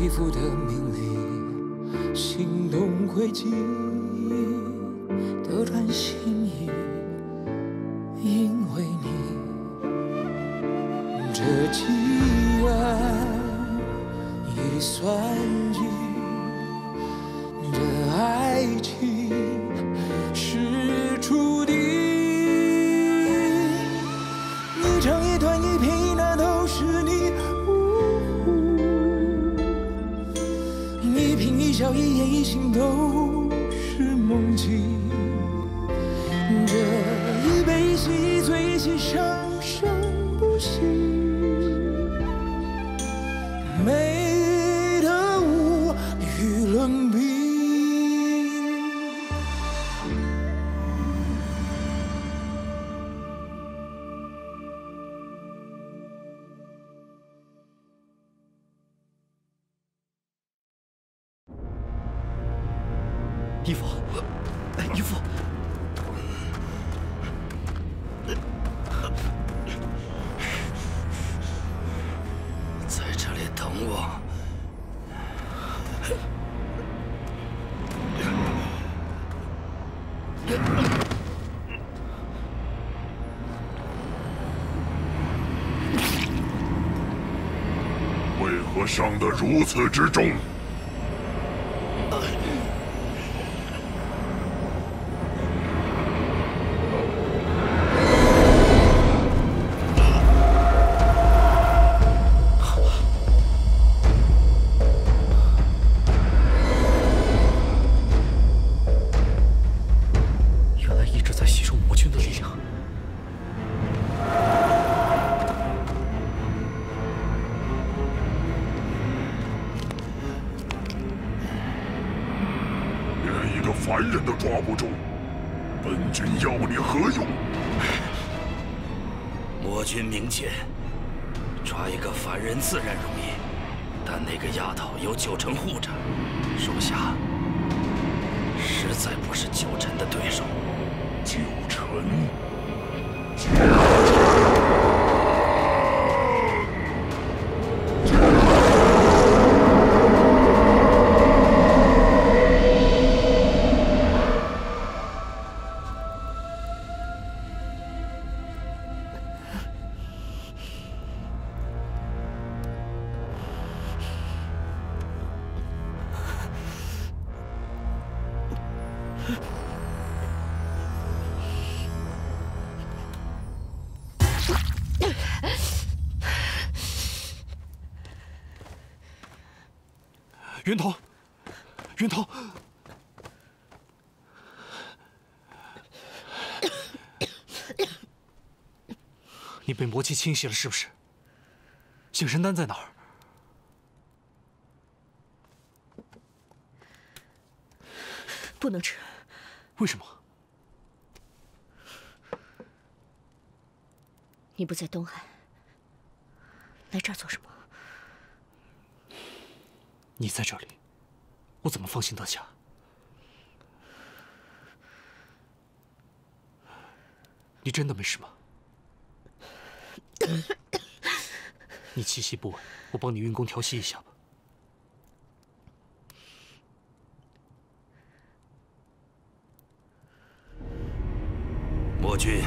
皮肤的命令，心动轨迹，笑一言一行都是梦境。这一悲一喜一醉一醒如此之重？凡人都抓不住，本君要你何用？魔君明鉴，抓一个凡人自然容易，但那个丫头有九成护着，属下实在不是九成的对手。九臣，云童，云童，你被魔气侵袭了是不是？醒神丹在哪儿？不能吃。为什么？你不在东海，来这儿做什么？你在这里，我怎么放心得下？你真的没事吗？你气息不稳，我帮你运功调息一下吧。魔君，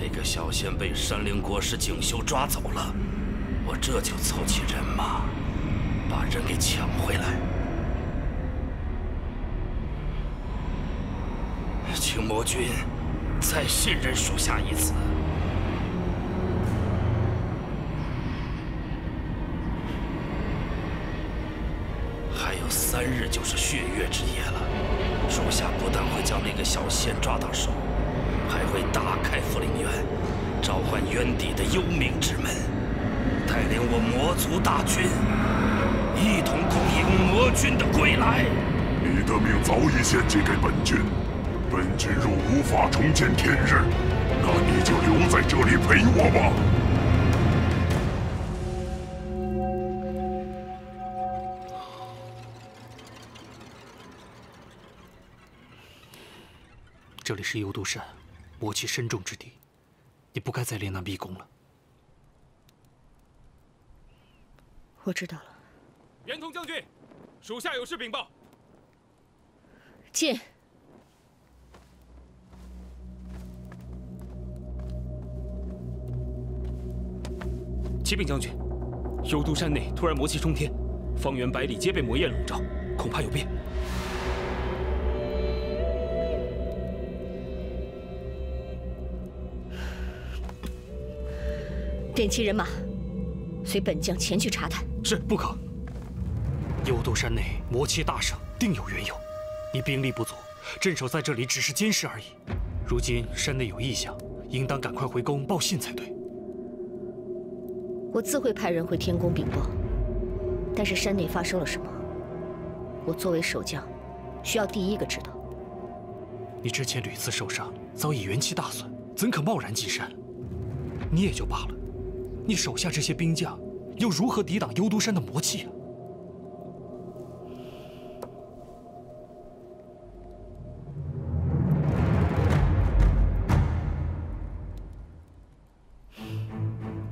那个小仙被山灵国师景修抓走了，我这就凑齐人马，把人给抢回来。请魔君再信任属下一次。还有三日就是血月之夜了，属下不但会将那个小仙抓到手，还会打开福陵院，召唤渊底的幽冥之门，带领我魔族大军，一同恭迎魔君的归来。你的命早已献祭给本君，本君若无法重见天日，那你就留在这里陪我吧。这里是幽都山，魔气深重之地，你不该再练那秘功了。我知道了。圆通将军，属下有事禀报。进。启禀将军，幽都山内突然魔气冲天，方圆百里皆被魔焰笼罩，恐怕有变。点齐人马，随本将前去查探。是不可。幽都山内魔气大盛，定有缘由。你兵力不足，镇守在这里只是监视而已。如今山内有异象，应当赶快回宫报信才对。我自会派人回天宫禀报。但是山内发生了什么，我作为守将，需要第一个知道。你之前屡次受伤，早已元气大损，怎可贸然进山？你也就罢了。你手下这些兵将，又如何抵挡幽都山的魔气啊？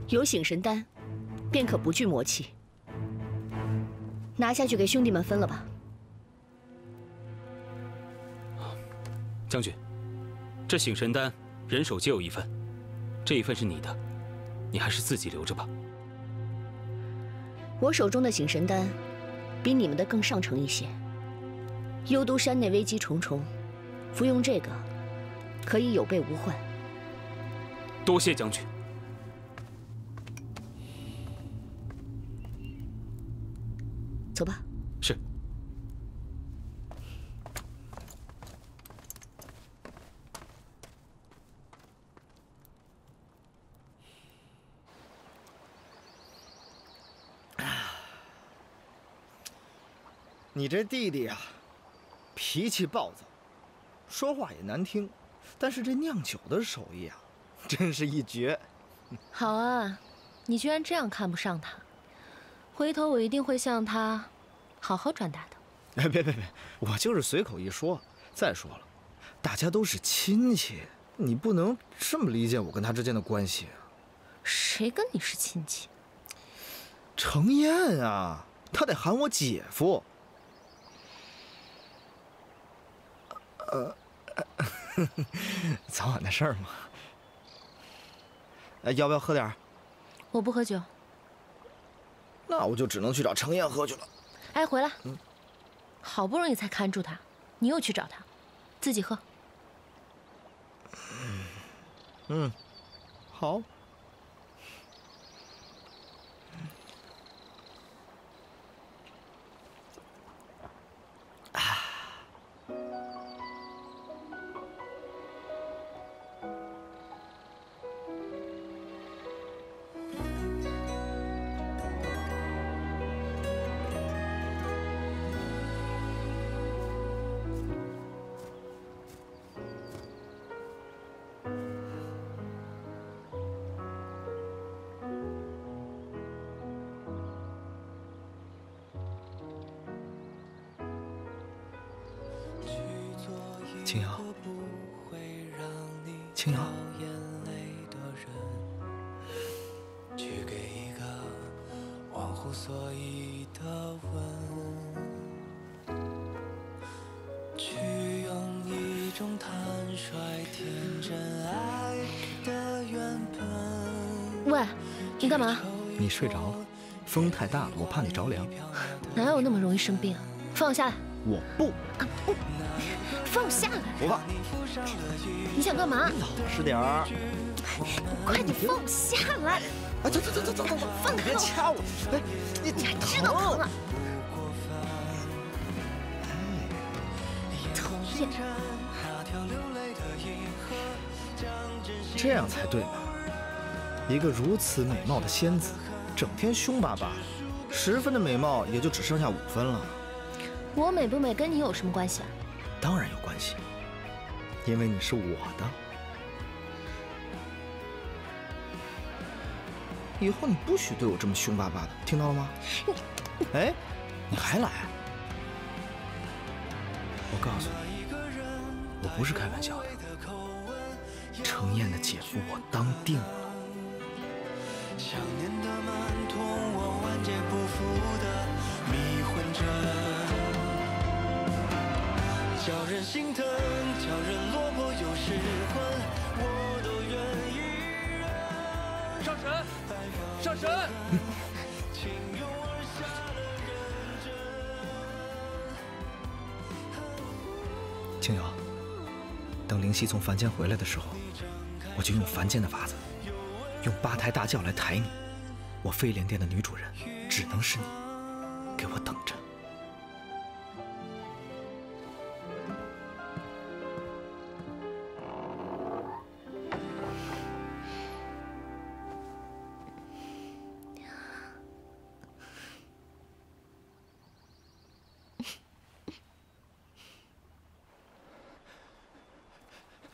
有醒神丹，便可不惧魔气。拿下去给兄弟们分了吧。将军，这醒神丹人手皆有一份，这一份是你的。你还是自己留着吧。我手中的醒神丹，比你们的更上乘一些。幽都山内危机重重，服用这个，可以有备无患。多谢将军。走吧。是。你这弟弟啊，脾气暴躁，说话也难听，但是这酿酒的手艺啊，真是一绝。好啊，你居然这样看不上他，回头我一定会向他好好转达的。哎，别别别，我就是随口一说。再说了，大家都是亲戚，你不能这么理解我跟他之间的关系啊。谁跟你是亲戚？程燕啊，他得喊我姐夫。呃，早晚的事儿嘛。哎，要不要喝点我不喝酒。那我就只能去找程燕喝去了。哎，回来。嗯。好不容易才看住他，你又去找他，自己喝。嗯，好。你干嘛？你睡着了，风太大了，我怕你着凉。哪有那么容易生病？放我下来！我不不。放我下来！不怕。你想干嘛？老实点儿。快点放我下来！哎，走走走走走走，放开！别掐我！哎，你你还知道疼啊？讨厌！这样才对嘛！一个如此美貌的仙子，整天凶巴巴，十分的美貌也就只剩下五分了。我美不美跟你有什么关系啊？当然有关系，因为你是我的。以后你不许对我这么凶巴巴的，听到了吗？哎，你还来？我告诉你，我不是开玩笑的。程燕的姐夫我当定了。想念的满痛，我万劫不复的迷魂阵，叫人心疼，叫人落魄又失魂，我都愿意忍。上神，上神！情涌而下的认真。青瑶，等灵犀从凡间回来的时候，我就用凡间的法子，用八抬大轿来抬你。我飞莲殿的女主人，只能是你，给我等着。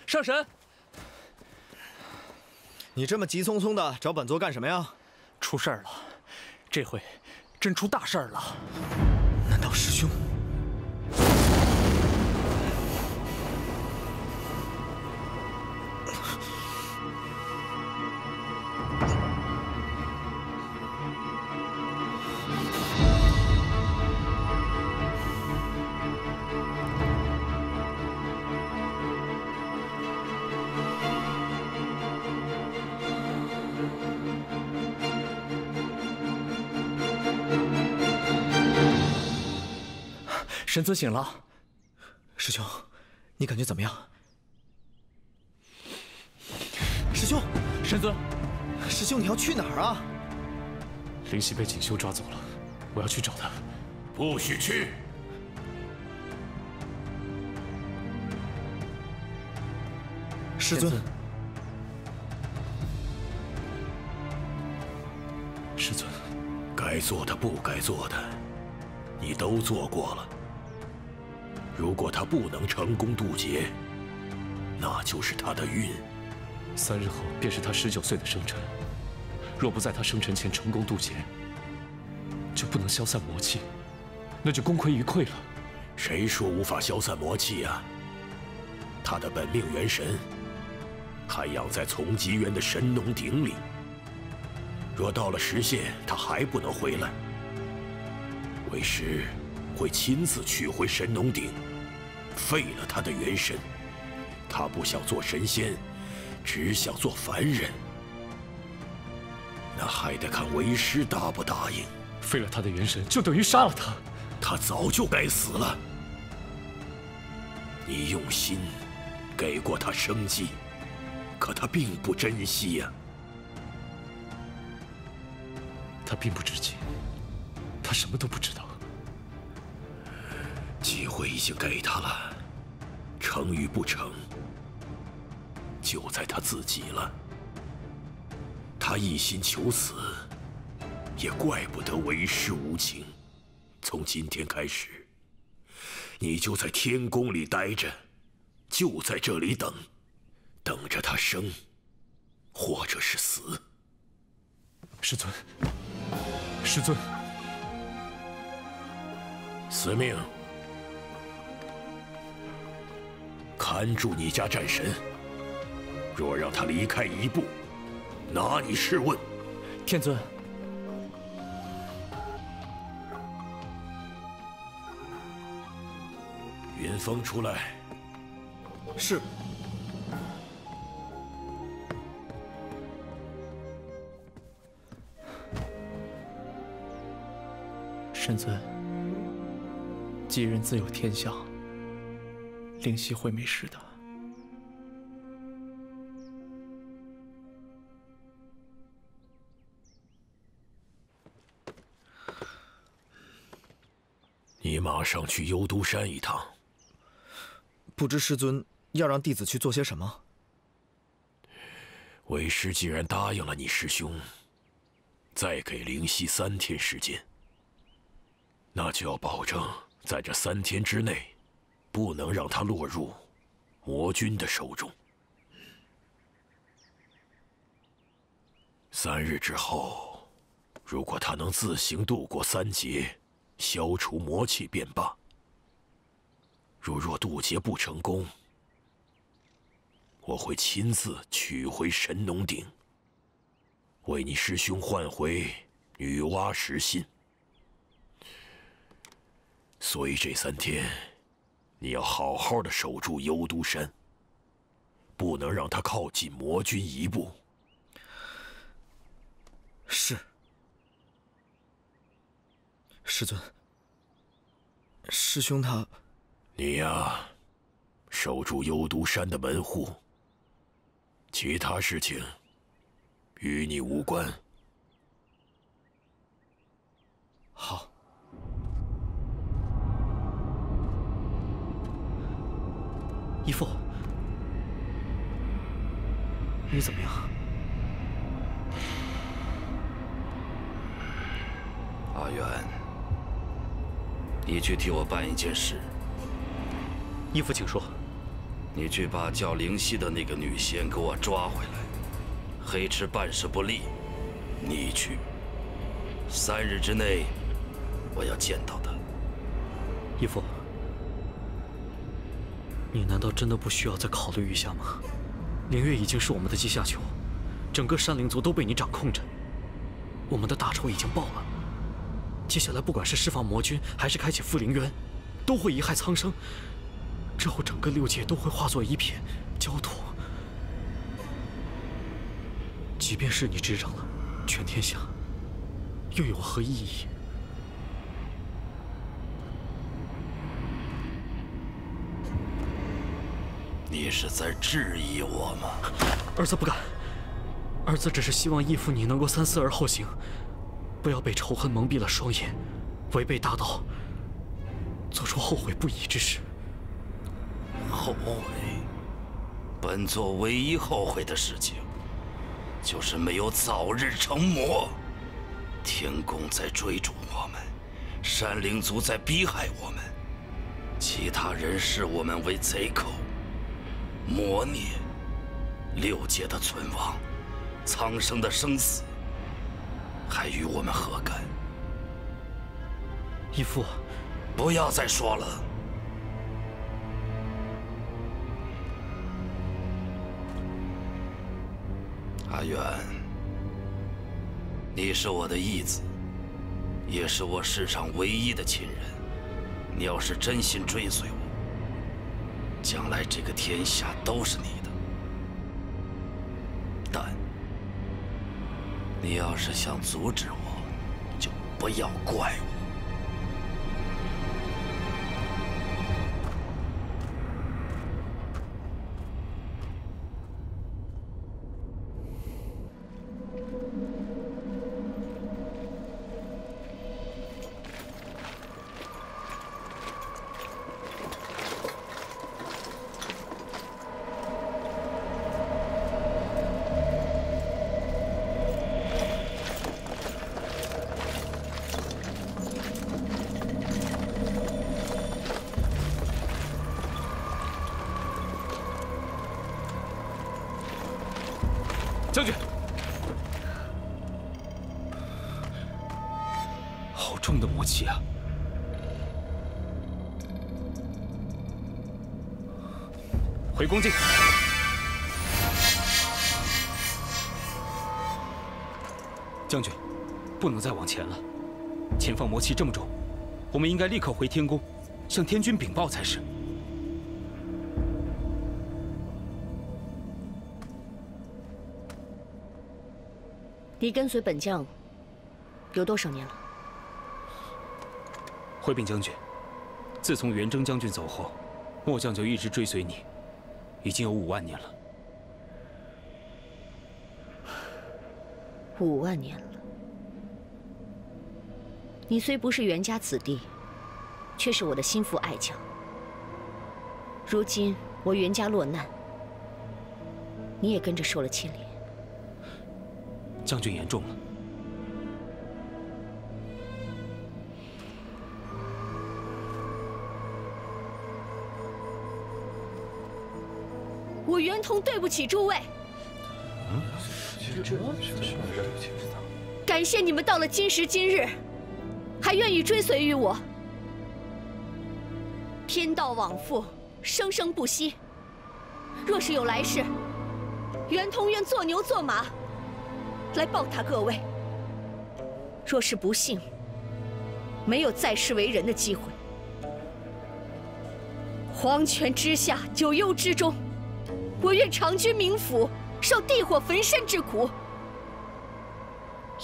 上神，你这么急匆匆的找本座干什么呀？出事儿了，这回真出大事儿了。难道师兄？神尊醒了，师兄，你感觉怎么样？师兄，神尊，师兄，你要去哪儿啊？灵犀被锦绣抓走了，我要去找他。不许去！师尊，师尊，该做的不该做的，你都做过了。如果他不能成功渡劫，那就是他的运。三日后便是他十九岁的生辰，若不在他生辰前成功渡劫，就不能消散魔气，那就功亏一篑了。谁说无法消散魔气啊？他的本命元神还养在从极渊的神农鼎里。若到了时限，他还不能回来，为师会亲自取回神农鼎，废了他的元神。他不想做神仙，只想做凡人。那还得看为师答不答应。废了他的元神，就等于杀了他。他早就该死了。你用心给过他生机，可他并不珍惜呀、他并不知情，他什么都不知道。已经给他了，成与不成，就在他自己了。他一心求死，也怪不得为师无情。从今天开始，你就在天宫里待着，就在这里等，等着他生，或者是死。师尊，师尊，司命，看住你家战神，若让他离开一步，拿你试问。天尊。云峰出来，是。神尊，吉人自有天相，灵犀会没事的。你马上去幽都山一趟。不知师尊要让弟子去做些什么？为师既然答应了你师兄，再给灵犀三天时间，那就要保证在这三天之内，不能让他落入魔君的手中。三日之后，如果他能自行度过三劫，消除魔气便罢；如若渡劫不成功，我会亲自取回神农鼎，为你师兄换回女娲石心。所以这三天，你要好好的守住幽都山，不能让他靠近魔君一步。是，师尊。师兄他，你呀，守住幽都山的门户。其他事情与你无关。好，义父，你怎么样？阿元，你去替我办一件事。义父，请说。你去把叫灵犀的那个女仙给我抓回来。黑池办事不力，你去。三日之内，我要见到她。义父，你难道真的不需要再考虑一下吗？灵月已经是我们的阶下囚，整个山灵族都被你掌控着。我们的大仇已经报了，接下来不管是释放魔君，还是开启复灵渊，都会贻害苍生。之后，整个六界都会化作一片焦土。即便是你执掌了全天下，又有何意义？你是在质疑我吗？儿子不敢。儿子只是希望义父你能够三思而后行，不要被仇恨蒙蔽了双眼，违背大道，做出后悔不已之事。后悔，本座唯一后悔的事情，就是没有早日成魔。天宫在追逐我们，山灵族在逼害我们，其他人视我们为贼寇。魔孽，六界的存亡，苍生的生死，还与我们何干？义父，不要再说了。阿远，你是我的义子，也是我世上唯一的亲人。你要是真心追随我，将来这个天下都是你的。但你要是想阻止我，就不要怪我。回宫镜，将军，不能再往前了。前方魔气这么重，我们应该立刻回天宫，向天君禀报才是。你跟随本将有多少年了？回禀将军，自从元征将军走后，末将就一直追随你，已经有五万年了。五万年了。你虽不是袁家子弟，却是我的心腹爱将。如今我袁家落难，你也跟着受了牵连。将军言重了。我袁同对不起诸位。感谢你们到了今时今日，还愿意追随于我。天道往复，生生不息。若是有来世，袁同愿做牛做马，来报答各位。若是不幸，没有再世为人的机会，黄泉之下，九幽之中。我愿长居冥府，受地火焚身之苦，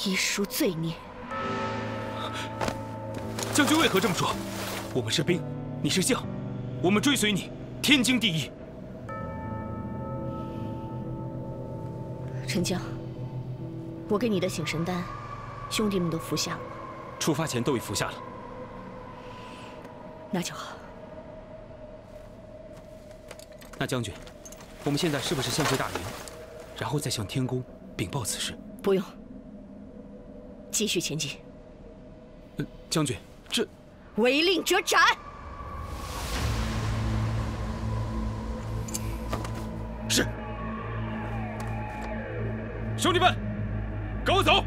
以赎罪孽。将军为何这么说？我们是兵，你是将，我们追随你，天经地义。陈江，我给你的醒神丹，兄弟们都服下了吗？出发前都已服下了。那就好。那将军。我们现在是不是先回大营，然后再向天宫禀报此事？不用，继续前进。将军，这违令者斩！是。兄弟们，跟我走。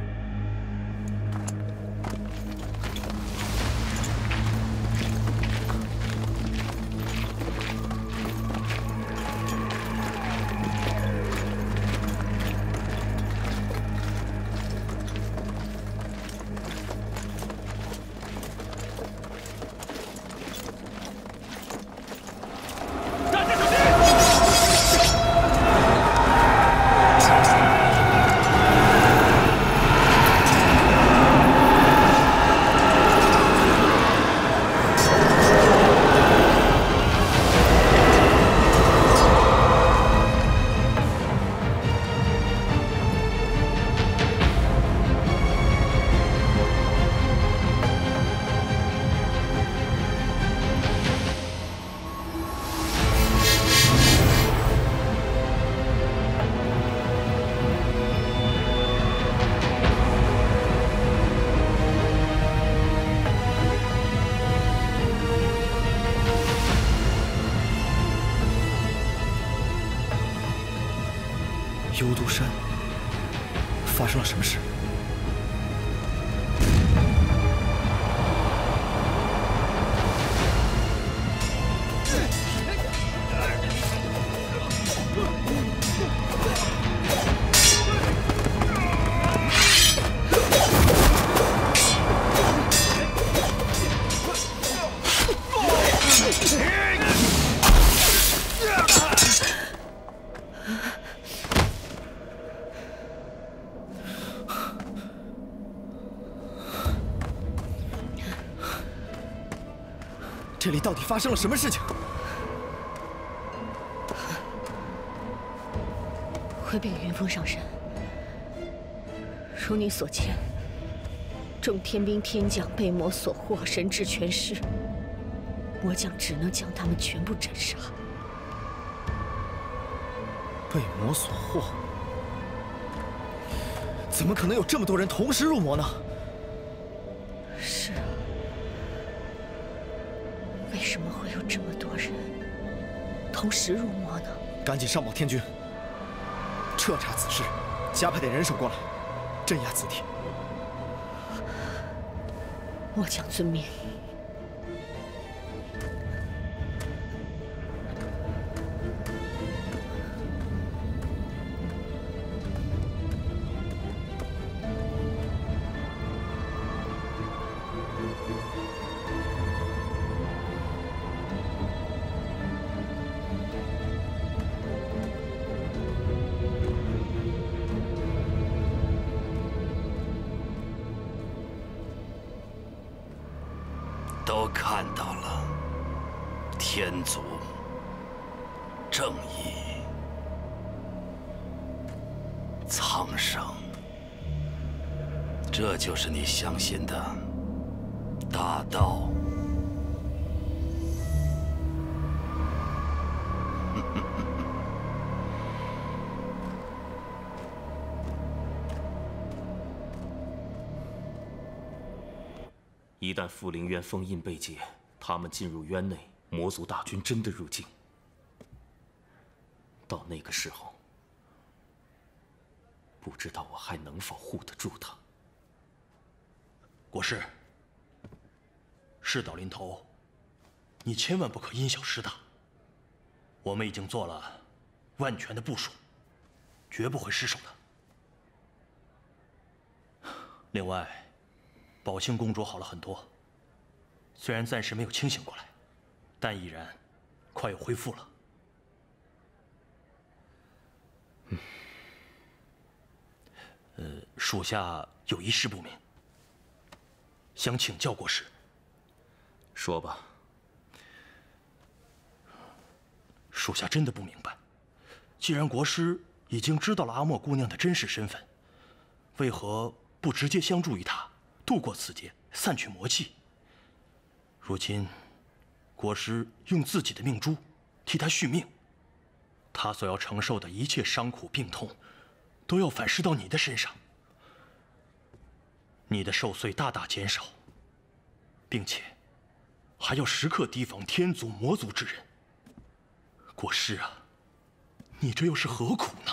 这里到底发生了什么事情？回禀云峰上神，如你所见，众天兵天将被魔所惑，神智全失，魔将只能将他们全部斩杀。被魔所惑？怎么可能有这么多人同时入魔呢？赶紧上报天君，彻查此事，加派点人手过来，镇压此地。末将遵命。人族、正义、苍生，这就是你相信的大道。一旦傅灵渊封印被解，他们进入渊内。魔族大军真的入境，到那个时候，不知道我还能否护得住他。国师，事到临头，你千万不可因小失大。我们已经做了万全的部署，绝不会失手的。另外，宝庆公主好了很多，虽然暂时没有清醒过来，但已然快要恢复了。嗯，呃，属下有一事不明，想请教国师。说吧。属下真的不明白，既然国师已经知道了阿莫姑娘的真实身份，为何不直接相助于她，渡过此劫，散去魔气？如今，国师用自己的命珠替他续命，他所要承受的一切伤苦病痛，都要反噬到你的身上，你的寿岁大大减少，并且还要时刻提防天族、魔族之人。国师啊，你这又是何苦呢？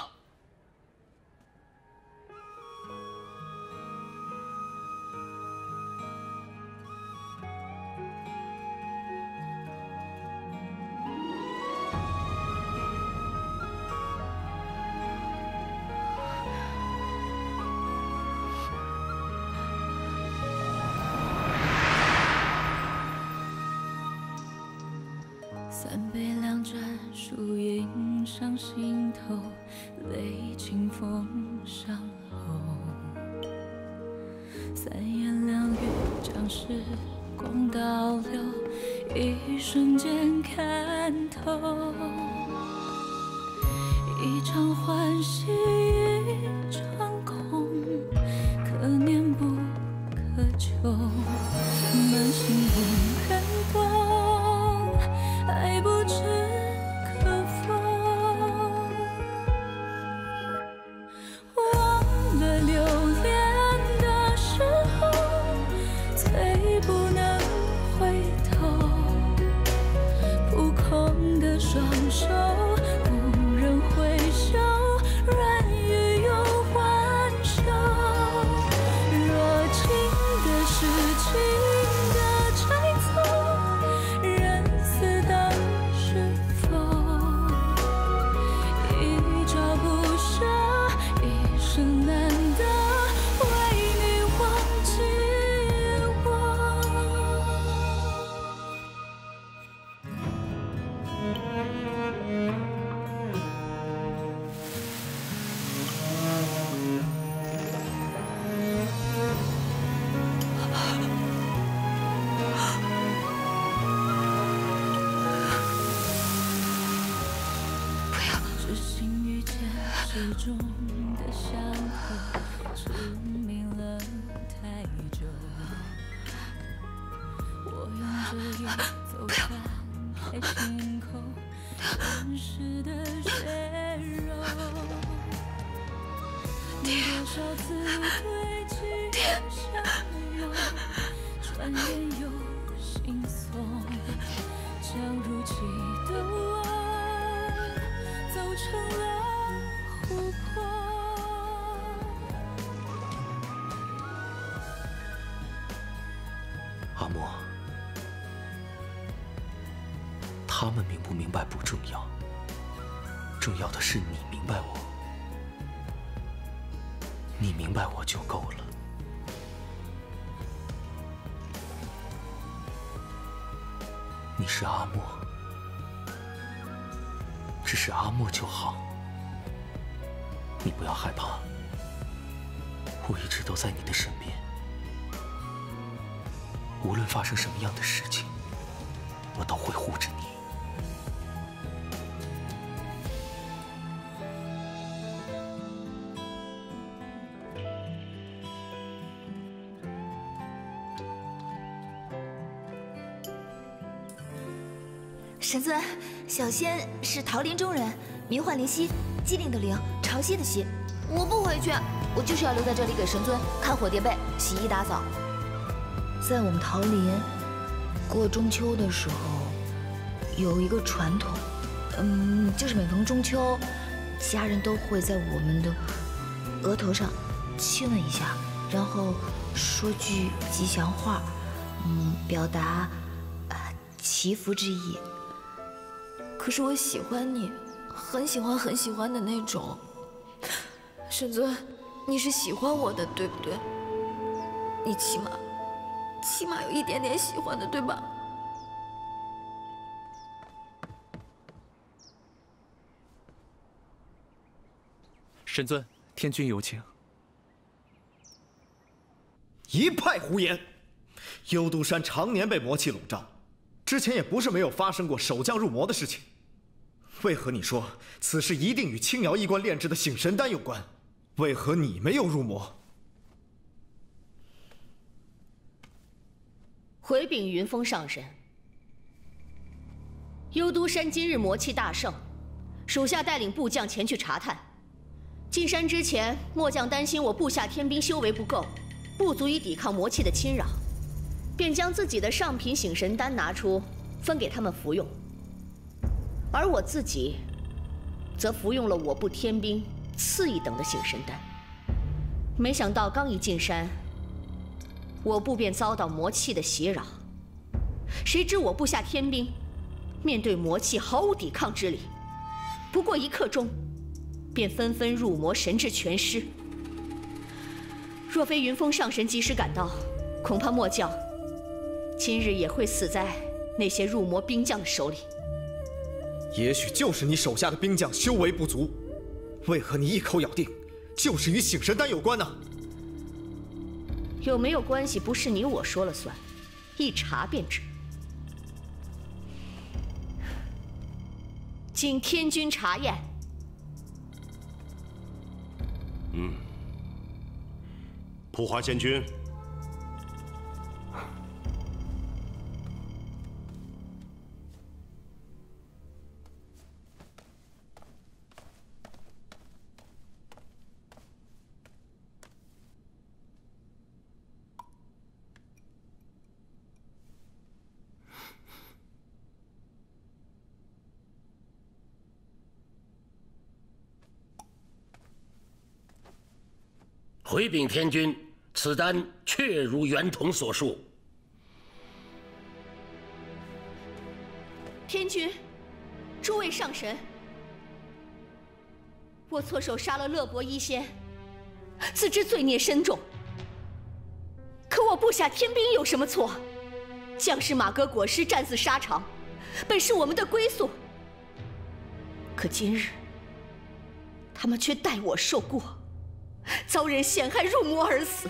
阿莫他们明不明白不重要，重要的是你明白我。你明白我就够了。你是阿莫。只是阿莫就好。你不要害怕，我一直都在你的身边。神尊，小仙是桃林中人，名唤灵犀，机灵的灵，潮汐的汐。我不回去，我就是要留在这里给神尊看火蝶被、洗衣打扫。在我们桃林过中秋的时候，有一个传统，嗯，就是每逢中秋，家人都会在我们的额头上亲吻一下，然后说句吉祥话，嗯，表达祈福之意。可是我喜欢你，很喜欢很喜欢的那种。沈尊，你是喜欢我的，对不对？你起码，起码有一点点喜欢的，对吧？神尊，天君有请。一派胡言！幽都山常年被魔气笼罩，之前也不是没有发生过守将入魔的事情。为何你说此事一定与青瑶医官炼制的醒神丹有关？为何你没有入魔？回禀云峰上神，幽都山今日魔气大盛，属下带领部将前去查探。进山之前，末将担心我部下天兵修为不够，不足以抵抗魔气的侵扰，便将自己的上品醒神丹拿出，分给他们服用。而我自己，则服用了我部天兵次一等的醒神丹。没想到刚一进山，我部便遭到魔气的袭扰。谁知我部下天兵，面对魔气毫无抵抗之力，不过一刻钟，便纷纷入魔，神智全失。若非云峰上神及时赶到，恐怕末将今日也会死在那些入魔兵将的手里。也许就是你手下的兵将修为不足，为何你一口咬定就是与醒神丹有关呢？有没有关系不是你我说了算，一查便知。请天君查验。嗯，普华仙君。回禀天君，此丹确如袁同所述。天君，诸位上神，我错手杀了乐伯医仙，自知罪孽深重。可我部下天兵有什么错？将士马革裹尸，战死沙场，本是我们的归宿。可今日，他们却待我受过。遭人陷害入魔而死，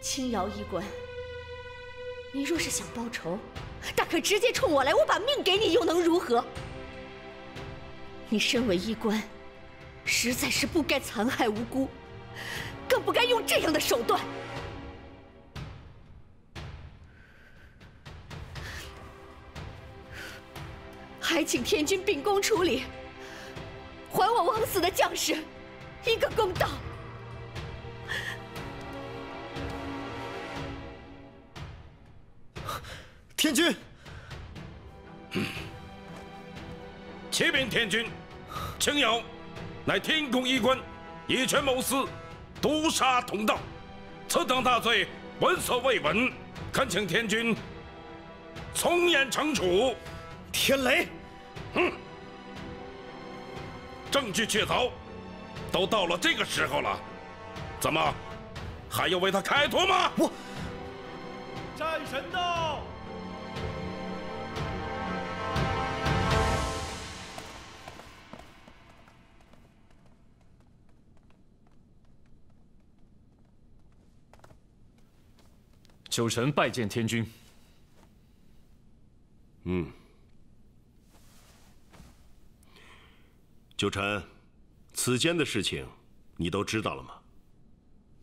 青瑶医官，你若是想报仇，大可直接冲我来，我把命给你又能如何？你身为医官，实在是不该残害无辜，更不该用这样的手段。还请天君秉公处理，还我枉死的将士。一个公道，天君，启禀天君，青瑶乃天宫医官，以权谋私，毒杀同道，此等大罪闻所未闻，恳请天君从严惩处。天雷，嗯，证据确凿。都到了这个时候了，怎么还要为他开脱吗？我战神到，九臣拜见天君。嗯，九臣。此间的事情，你都知道了吗？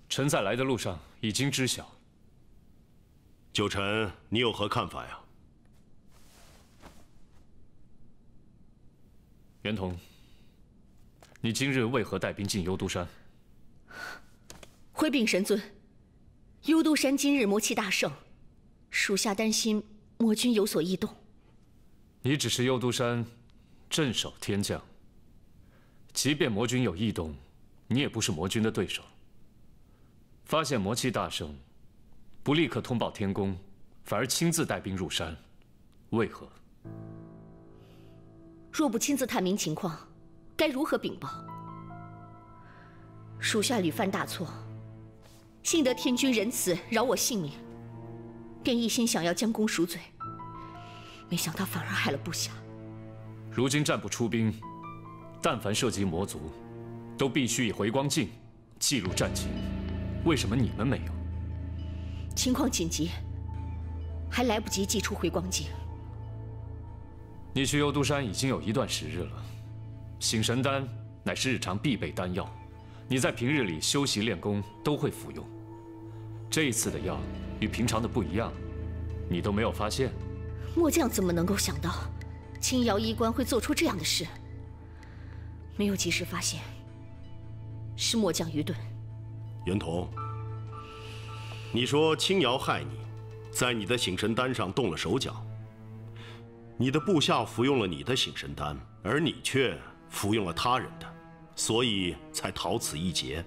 臣在来的路上已经知晓。九臣，你有何看法呀？袁同，你今日为何带兵进幽都山？回禀神尊，幽都山今日魔气大盛，属下担心魔君有所异动。你只是幽都山镇守天将，即便魔君有异动，你也不是魔君的对手。发现魔气大盛，不立刻通报天宫，反而亲自带兵入山，为何？若不亲自探明情况，该如何禀报？属下屡犯大错，幸得天君仁慈饶我性命，便一心想要将功赎罪，没想到反而害了部下。如今战不出兵，但凡涉及魔族，都必须以回光镜记录战情。为什么你们没有？情况紧急，还来不及祭出回光镜。你去幽都山已经有一段时日了，醒神丹乃是日常必备丹药，你在平日里修习练功都会服用。这一次的药与平常的不一样，你都没有发现？末将怎么能够想到青瑶医官会做出这样的事？没有及时发现，是末将愚钝。袁童，你说青瑶害你，在你的醒神丹上动了手脚。你的部下服用了你的醒神丹，而你却服用了他人的，所以才逃此一劫。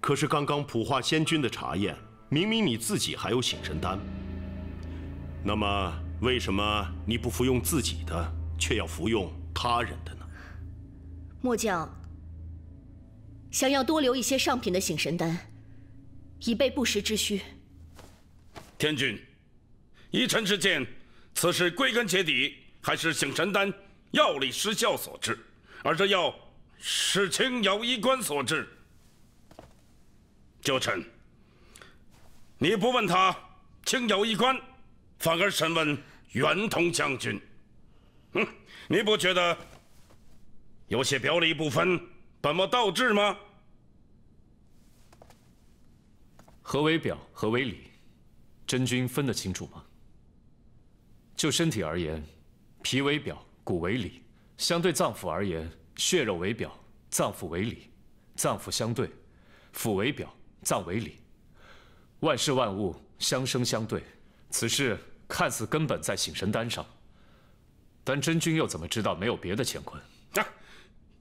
可是刚刚普化仙君的查验，明明你自己还有醒神丹。那么为什么你不服用自己的，却要服用他人的呢？末将想要多留一些上品的醒神丹，以备不时之需。天君，依臣之见。此事归根结底还是醒神丹药力失效所致，而这药是青瑶医官所致。旧臣，你不问他青瑶医官，反而审问袁通将军，哼，你不觉得有些表里不分、本末倒置吗？何为表，何为里，真君分得清楚吗？就身体而言，皮为表，骨为里；相对脏腑而言，血肉为表，脏腑为里；脏腑相对，腑为表，脏为里。万事万物相生相对，此事看似根本在醒神丹上，但真君又怎么知道没有别的乾坤？啊，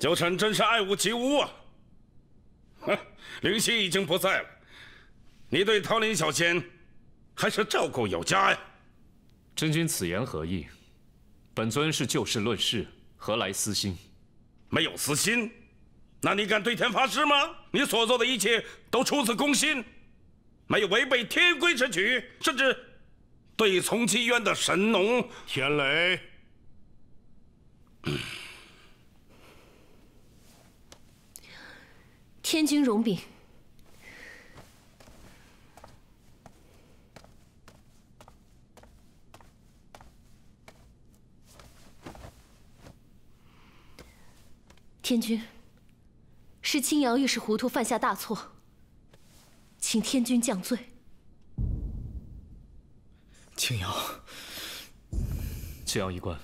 九臣真是爱屋及乌啊！哼，灵犀已经不在了，你对桃林小仙还是照顾有加呀？真君此言何意？本尊是就事论事，何来私心？没有私心？那你敢对天发誓吗？你所做的一切都出自公心，没有违背天规之举，甚至对从其院的神农天雷。天君容禀。天君，是青瑶一时糊涂犯下大错，请天君降罪。青瑶，青瑶医官，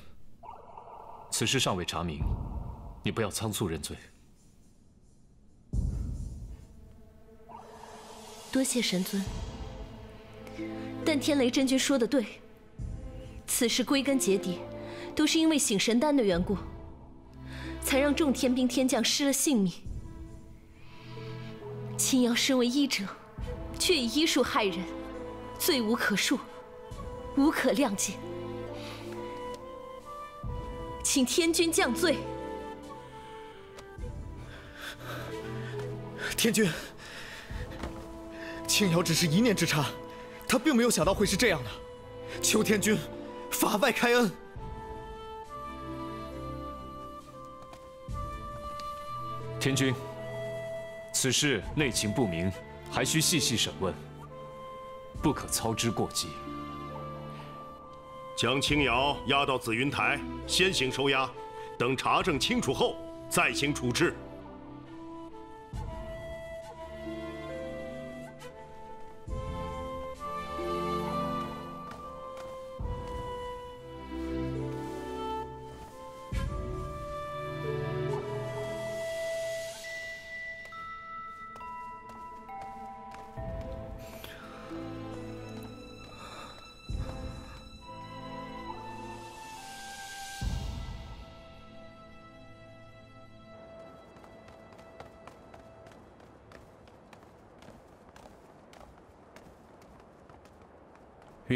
此事尚未查明，你不要仓促认罪。多谢神尊，但天雷真君说的对，此事归根结底，都是因为醒神丹的缘故。才让众天兵天将失了性命。青瑶身为医者，却以医术害人，罪无可恕，无可谅解。请天君降罪。天君，青瑶只是一念之差，他并没有想到会是这样的。求天君法外开恩。天君，此事内情不明，还需细细审问，不可操之过急。将青瑶押到紫云台，先行收押，等查证清楚后再行处置。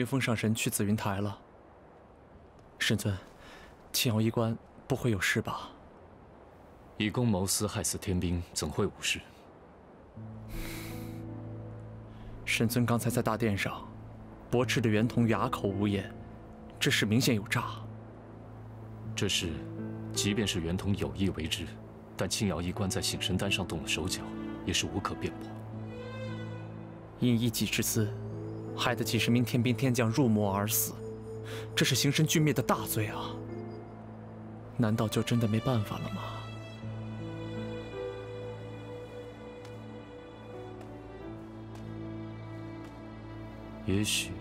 云峰上神去紫云台了。神尊，青瑶医官不会有事吧？以公谋私害死天兵，怎会无事？神尊刚才在大殿上，驳斥的袁同哑口无言，这事明显有诈。这事，即便是袁同有意为之，但青瑶医官在醒神丹上动了手脚，也是无可辩驳。因一己之私，害得几十名天兵天将入魔而死，这是形神俱灭的大罪啊！难道就真的没办法了吗？也许，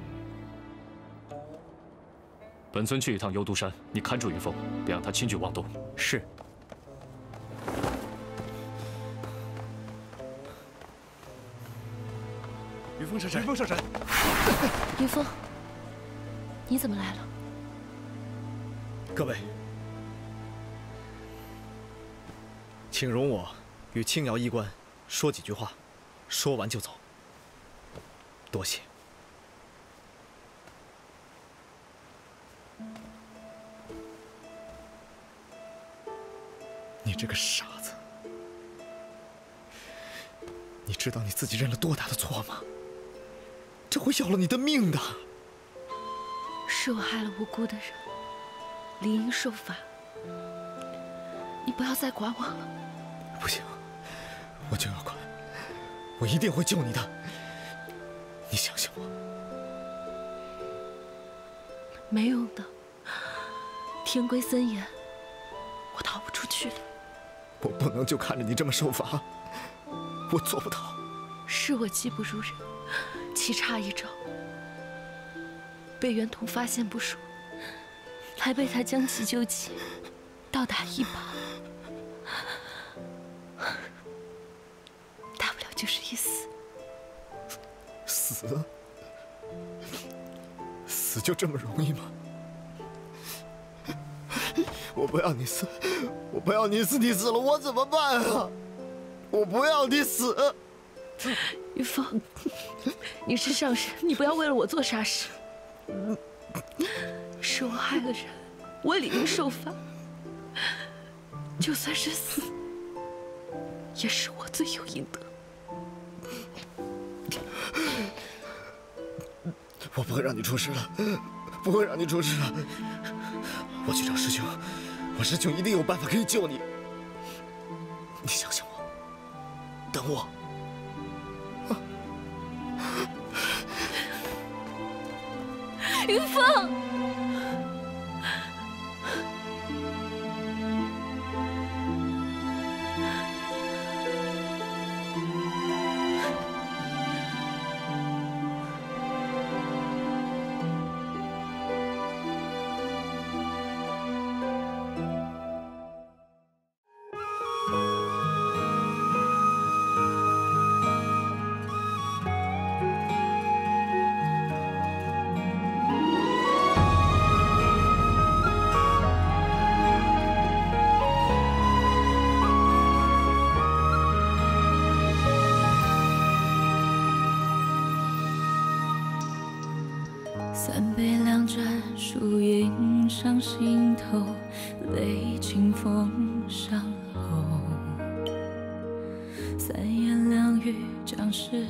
本尊去一趟幽都山，你看住云峰，别让他轻举妄动。是。云峰上神，云峰上神。云峰，你怎么来了？各位，请容我与青瑶医官说几句话，说完就走。多谢。你这个傻子，你知道你自己认了多大的错吗？这会要了你的命的。是我害了无辜的人，理应受罚。你不要再管我了。不行，我就要管，我一定会救你的。你相信我。没用的，天规森严，我逃不出去了。我不能就看着你这么受罚，我做不到。是我技不如人，棋差一招，被袁统发现不说，还被他将计就计，倒打一耙。大不了就是一死。死？死就这么容易吗？我不要你死，我不要你死，你死了我怎么办啊？我不要你死。云峰，你是上神，你不要为了我做傻事。是我害了人，我理应受罚。就算是死，也是我罪有应得。我不会让你出事了，不会让你出事了。我去找师兄，我师兄一定有办法可以救你。你相信我，等我。云峰。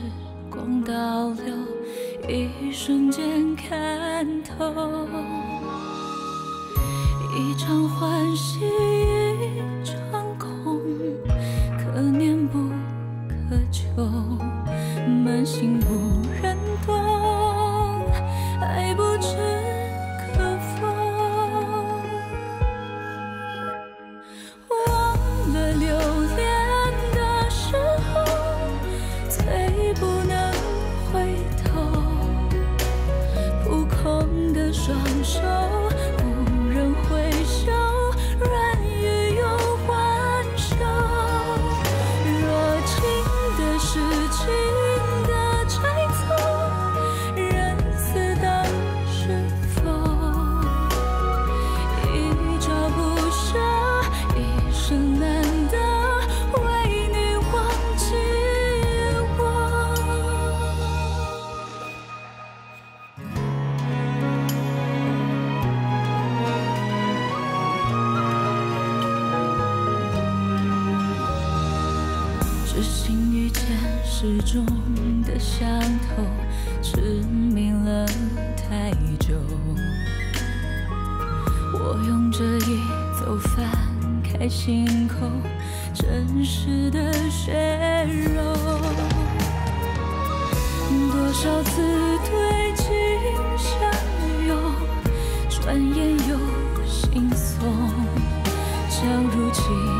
时光倒流，一瞬间看透。一场花始终的伤痛，痴迷了太久。我用这一走翻开心口，真实的血肉。多少次对镜相拥，转眼又惺忪，将如今。